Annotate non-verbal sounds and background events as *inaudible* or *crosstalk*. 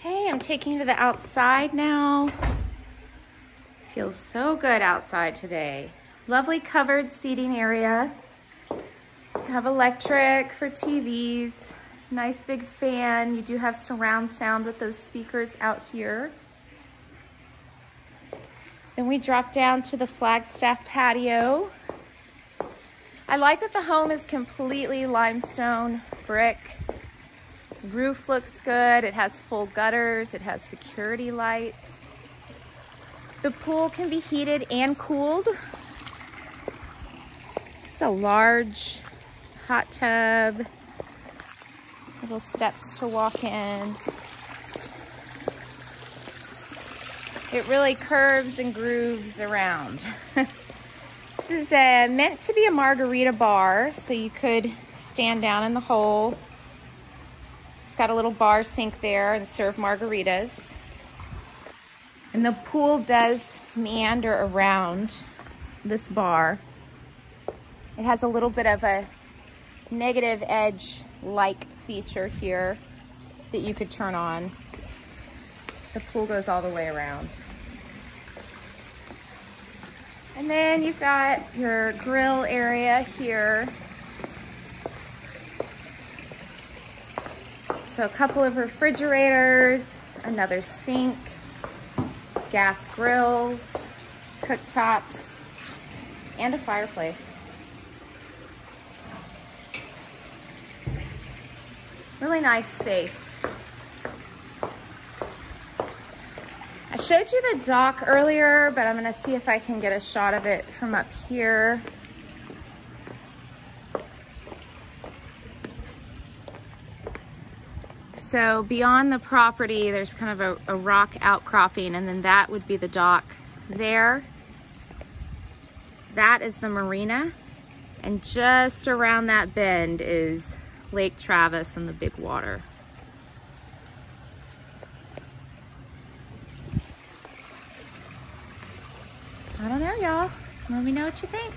Okay, I'm taking you to the outside now. Feels so good outside today. Lovely covered seating area. You have electric for TVs, nice big fan. You do have surround sound with those speakers out here. Then we drop down to the Flagstaff patio. I like that the home is completely limestone brick. Roof looks good. It has full gutters. It has security lights. The pool can be heated and cooled. It's a large hot tub. Little steps to walk in. It really curves and grooves around. *laughs* this is a, meant to be a margarita bar, so you could stand down in the hole got a little bar sink there and serve margaritas. And the pool does meander around this bar. It has a little bit of a negative edge like feature here that you could turn on. The pool goes all the way around. And then you've got your grill area here So a couple of refrigerators, another sink, gas grills, cooktops, and a fireplace. Really nice space. I showed you the dock earlier, but I'm gonna see if I can get a shot of it from up here. So beyond the property, there's kind of a, a, rock outcropping and then that would be the dock there. That is the marina. And just around that bend is Lake Travis and the big water. I don't know, y'all. Let me know what you think.